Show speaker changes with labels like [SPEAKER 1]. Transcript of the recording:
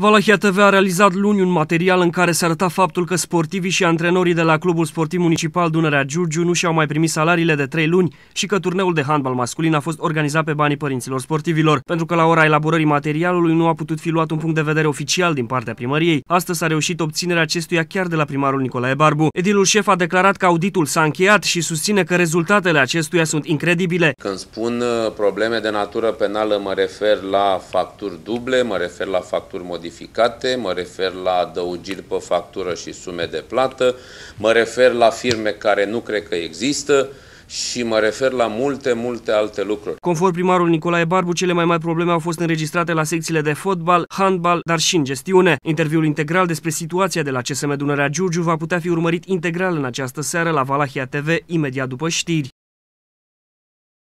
[SPEAKER 1] Valahia TV a realizat luni un material în care se arăta faptul că sportivii și antrenorii de la Clubul Sportiv Municipal Dunărea Giurgiu nu și-au mai primit salariile de 3 luni și că turneul de handbal masculin a fost organizat pe banii părinților sportivilor, pentru că la ora elaborării materialului nu a putut fi luat un punct de vedere oficial din partea primăriei. Astăzi s-a reușit obținerea acestuia chiar de la primarul Nicolae Barbu. Edilul șef a declarat că auditul s-a încheiat și susține că rezultatele acestuia sunt incredibile.
[SPEAKER 2] Când spun uh, probleme de natură penală, mă refer la facturi duble, mă refer la facturi modificate modificate, mă refer la adăugiri pe factură și sume de plată, mă refer la firme care nu cred că există, și mă refer la multe, multe alte lucruri.
[SPEAKER 1] Conform primarul Nicolae Barbu, cele mai mari probleme au fost înregistrate la secțiile de fotbal, handbal, dar și în gestiune. Interviul integral despre situația de la CSM Dunărea Giurgiu va putea fi urmărit integral în această seară la Valahia TV, imediat după știri.